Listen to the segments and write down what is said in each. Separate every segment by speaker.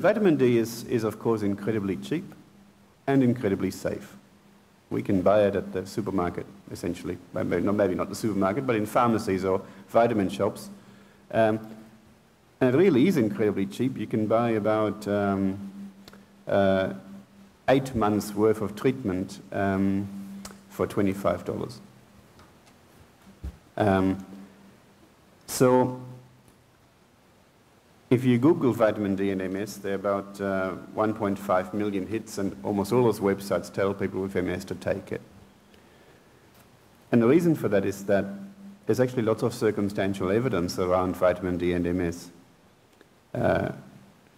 Speaker 1: vitamin D is, is, of course, incredibly cheap and incredibly safe. We can buy it at the supermarket, essentially. Maybe not, maybe not the supermarket, but in pharmacies or vitamin shops. Um, and it really is incredibly cheap. You can buy about um, uh, eight months worth of treatment um, for $25. Um, so if you Google vitamin D and MS, there are about uh, 1.5 million hits, and almost all those websites tell people with MS to take it. And the reason for that is that there's actually lots of circumstantial evidence around vitamin D and MS. Uh,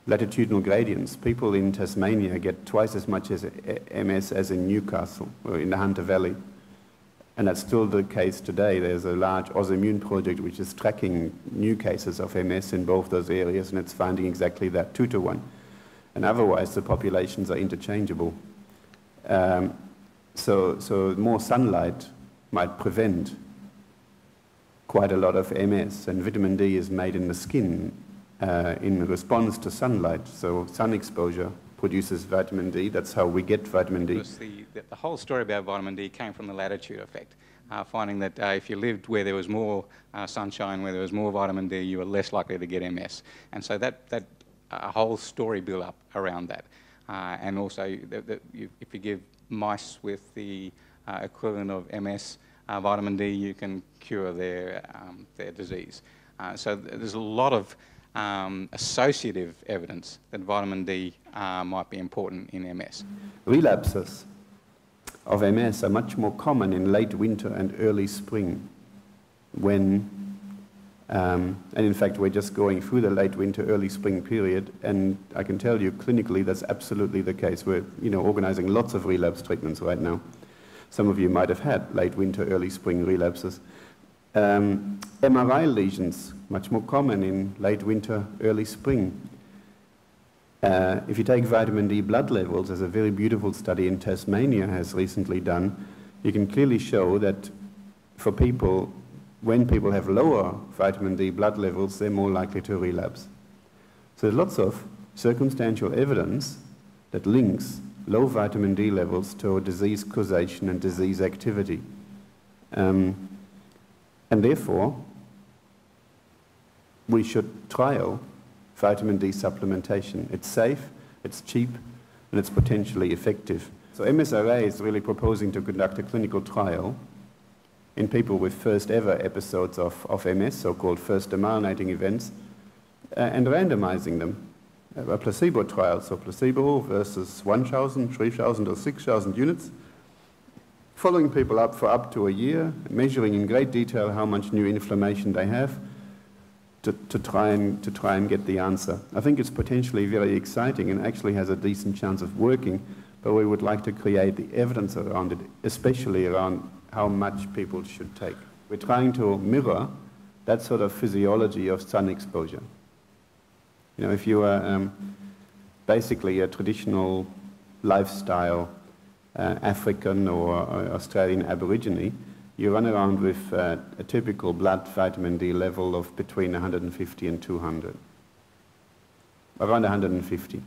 Speaker 1: latitudinal gradients. People in Tasmania get twice as much as MS as in Newcastle or in the Hunter Valley. And that's still the case today. There's a large Ausimmune project which is tracking new cases of MS in both those areas, and it's finding exactly that two to one. And otherwise, the populations are interchangeable. Um, so, so more sunlight might prevent quite a lot of MS, and vitamin D is made in the skin uh, in response to sunlight. So sun exposure produces vitamin D. That's how we get vitamin D.
Speaker 2: The, the, whole story about vitamin D came from the latitude effect, uh, finding that uh, if you lived where there was more uh, sunshine, where there was more vitamin D, you were less likely to get MS. And so that, that uh, whole story built up around that. Uh, and also, the, the, you, if you give mice with the uh, equivalent of MS vitamin D, you can cure their, um, their disease. so there's a lot of um, associative evidence that vitamin D uh, might be important in MS.
Speaker 1: Relapses of MS are much more common in late winter and early spring when, um, and in fact, we're just going through the late winter, early spring period, and I can tell you clinically that's absolutely the case. We're you know, organizing lots of relapse treatments right now. Some of you might have had late winter, early spring relapses. Um, MRI lesions, much more common in late winter, early spring. Uh, if you take vitamin D blood levels, as a very beautiful study in Tasmania has recently done, you can clearly show that for people, when people have lower vitamin D blood levels, they're more likely to relapse. So there's lots of circumstantial evidence that links low vitamin D levels to disease causation and disease activity. Um, and therefore, we should trial vitamin D supplementation. It's safe, it's cheap, and it's potentially effective. So MSRA is really proposing to conduct a clinical trial in people with first ever episodes of, of MS, so-called first demyelinating events, uh, and randomizing them. A placebo trial, so placebo versus 1,000, 3,000, or 6,000 units, following people up for up to a year, measuring in great detail how much new inflammation they have to, to, try and, to try and get the answer. I think it's potentially very exciting and actually has a decent chance of working, but we would like to create the evidence around it, especially around how much people should take. We're trying to mirror that sort of physiology of sun exposure. You know, if you are um, basically a traditional lifestyle African or Australian Aborigine, you run around with uh, a typical blood vitamin D level of between 150 and 200, around 150.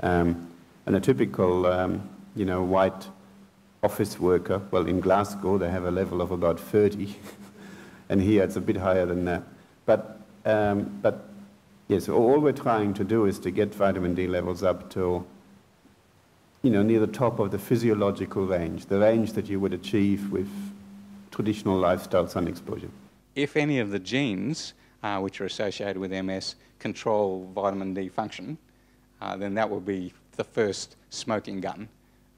Speaker 1: Um, and a typical, um, you know, white office worker, well, in Glasgow they have a level of about 30, and here it's a bit higher than that. But, um, but yes, all we're trying to do is to get vitamin D levels up to you know, near the top of the physiological range, the range that you would achieve with traditional lifestyle sun exposure.
Speaker 2: If any of the genes uh, which are associated with MS control vitamin D function, uh, then that would be the first smoking gun,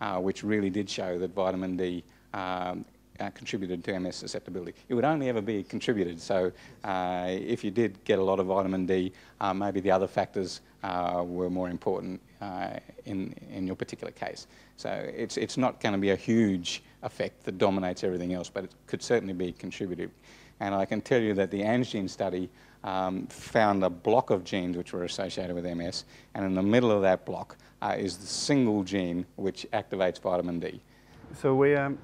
Speaker 2: uh, which really did show that vitamin D um, uh, contributed to MS susceptibility. It would only ever be contributed, so uh, if you did get a lot of vitamin D, uh, maybe the other factors uh, were more important uh, in, in your particular case. So it's, it's not going to be a huge effect that dominates everything else, but it could certainly be contributive. And I can tell you that the ANZgene study um, found a block of genes which were associated with MS, and in the middle of that block uh, is the single gene which activates vitamin D.
Speaker 1: So we're um,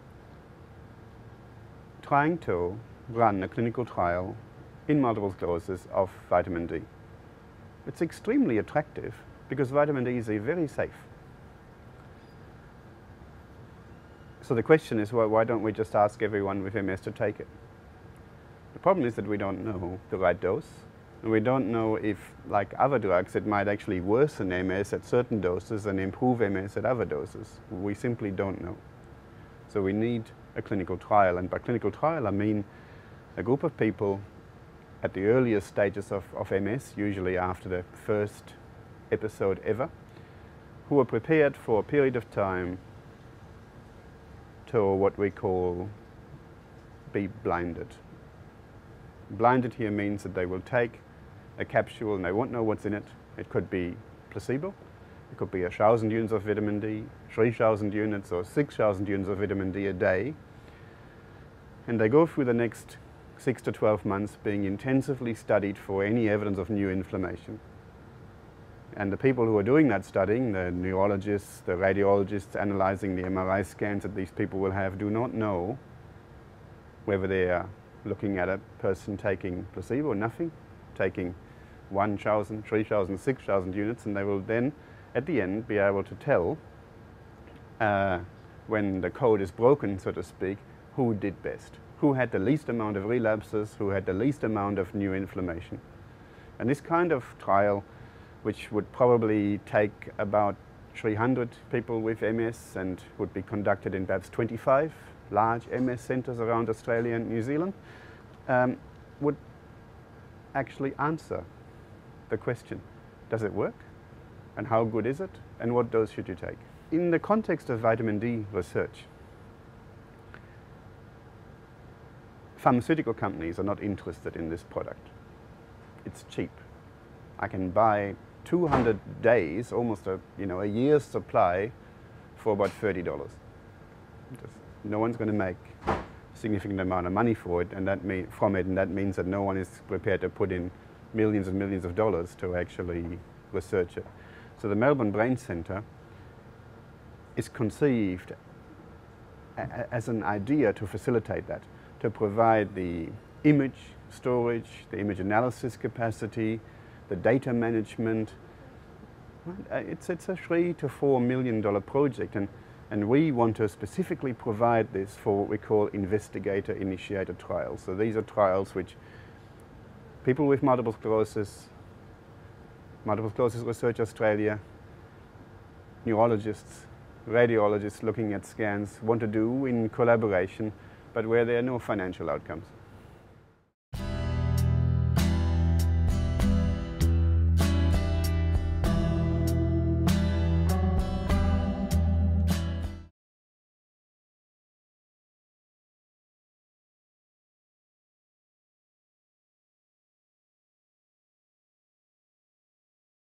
Speaker 1: trying to run a clinical trial in multiple sclerosis of vitamin D. It's extremely attractive because vitamin D is very safe. So the question is, well, why don't we just ask everyone with MS to take it? The problem is that we don't know the right dose. And we don't know if, like other drugs, it might actually worsen MS at certain doses and improve MS at other doses. We simply don't know. So we need a clinical trial. And by clinical trial, I mean a group of people at the earliest stages of, of MS, usually after the first episode ever, who are prepared for a period of time to what we call be blinded. Blinded here means that they will take a capsule and they won't know what's in it. It could be placebo, it could be a thousand units of vitamin D, 3,000 units or 6,000 units of vitamin D a day. And they go through the next six to 12 months being intensively studied for any evidence of new inflammation. And the people who are doing that studying, the neurologists, the radiologists analyzing the MRI scans that these people will have, do not know whether they are looking at a person taking placebo or nothing, taking 1,000, 3,000, 6,000 units, and they will then, at the end, be able to tell uh, when the code is broken, so to speak, who did best, who had the least amount of relapses, who had the least amount of new inflammation. And this kind of trial which would probably take about 300 people with MS and would be conducted in perhaps 25 large MS centres around Australia and New Zealand, um, would actually answer the question, does it work? And how good is it? And what dose should you take? In the context of vitamin D research, pharmaceutical companies are not interested in this product. It's cheap. I can buy 200 days, almost a, you know, a year's supply for about $30. Just, no one's going to make a significant amount of money for it and that mean, from it, and that means that no one is prepared to put in millions and millions of dollars to actually research it. So the Melbourne Brain Centre is conceived as an idea to facilitate that, to provide the image storage, the image analysis capacity, the data management. It's, it's a three to four million dollar project and, and we want to specifically provide this for what we call investigator initiated trials. So these are trials which people with multiple sclerosis, Multiple Sclerosis Research Australia, neurologists, radiologists looking at scans want to do in collaboration, but where there are no financial outcomes.